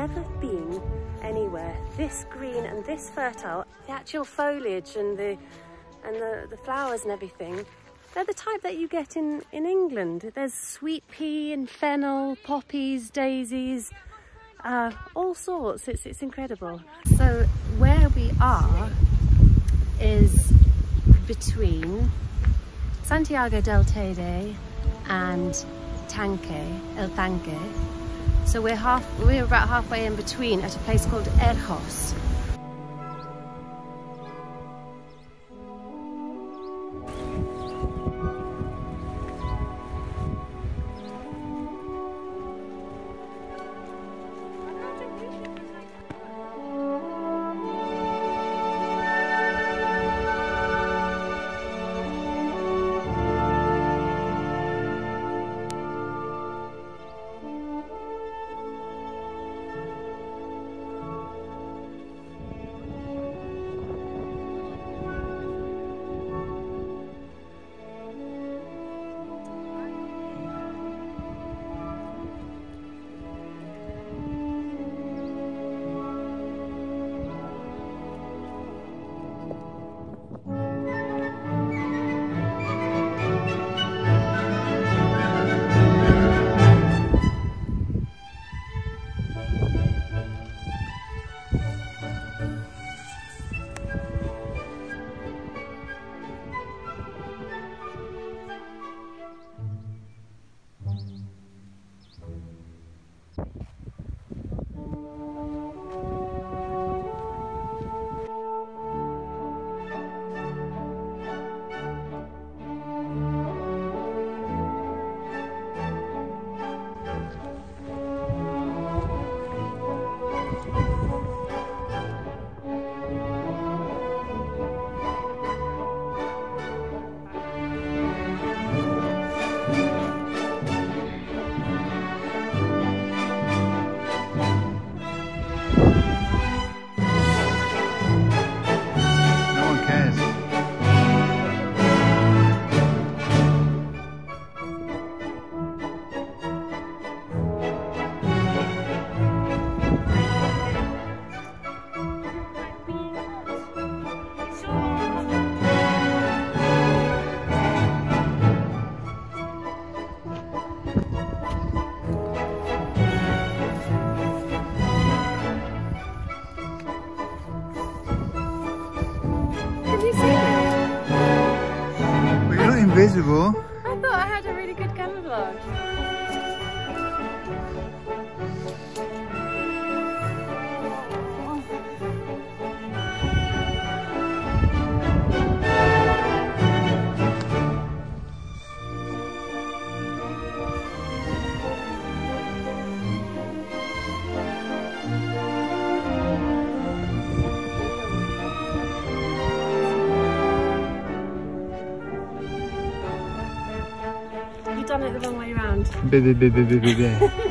never been anywhere this green and this fertile. The actual foliage and the and the, the flowers and everything, they're the type that you get in, in England. There's sweet pea and fennel, poppies, daisies, uh, all sorts. It's, it's incredible. So where we are is between Santiago del Teide and Tanque, El Tanque. So we're half, we're about halfway in between at a place called Erjos. Invisible. I thought I had a really good camouflage. You've done it the wrong way round.